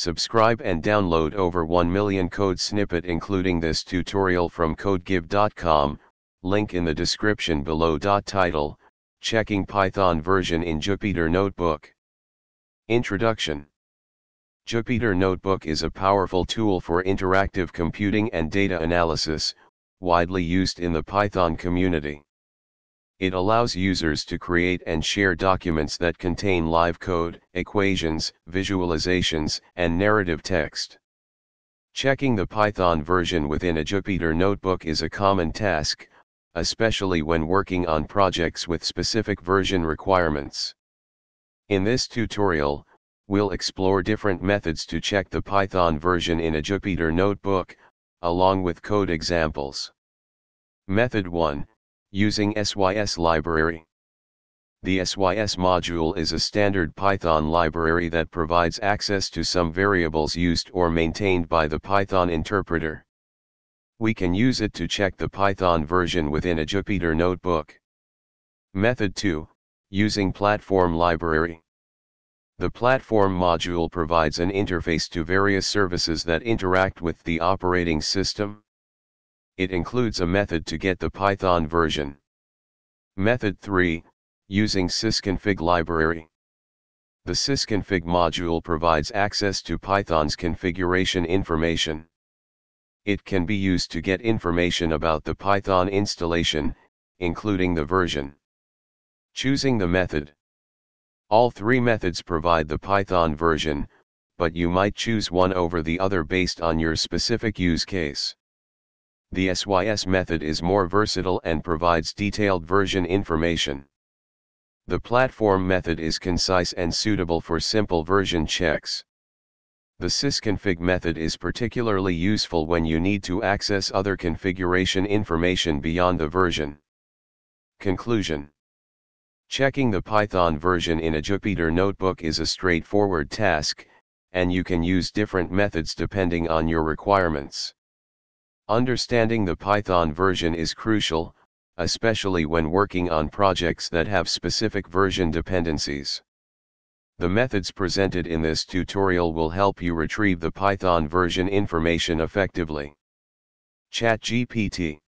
Subscribe and download over 1 million code snippet including this tutorial from codegive.com, link in the description below. Title, Checking Python version in Jupyter Notebook. Introduction Jupyter Notebook is a powerful tool for interactive computing and data analysis, widely used in the Python community. It allows users to create and share documents that contain live code, equations, visualizations, and narrative text. Checking the Python version within a Jupyter notebook is a common task, especially when working on projects with specific version requirements. In this tutorial, we'll explore different methods to check the Python version in a Jupyter notebook, along with code examples. Method 1 Using SYS library. The SYS module is a standard Python library that provides access to some variables used or maintained by the Python interpreter. We can use it to check the Python version within a Jupyter notebook. Method 2, using platform library. The platform module provides an interface to various services that interact with the operating system. It includes a method to get the Python version. Method 3, using sysconfig library. The sysconfig module provides access to Python's configuration information. It can be used to get information about the Python installation, including the version. Choosing the method. All three methods provide the Python version, but you might choose one over the other based on your specific use case. The SYS method is more versatile and provides detailed version information. The platform method is concise and suitable for simple version checks. The sysconfig method is particularly useful when you need to access other configuration information beyond the version. Conclusion Checking the Python version in a Jupyter notebook is a straightforward task, and you can use different methods depending on your requirements. Understanding the Python version is crucial, especially when working on projects that have specific version dependencies. The methods presented in this tutorial will help you retrieve the Python version information effectively. ChatGPT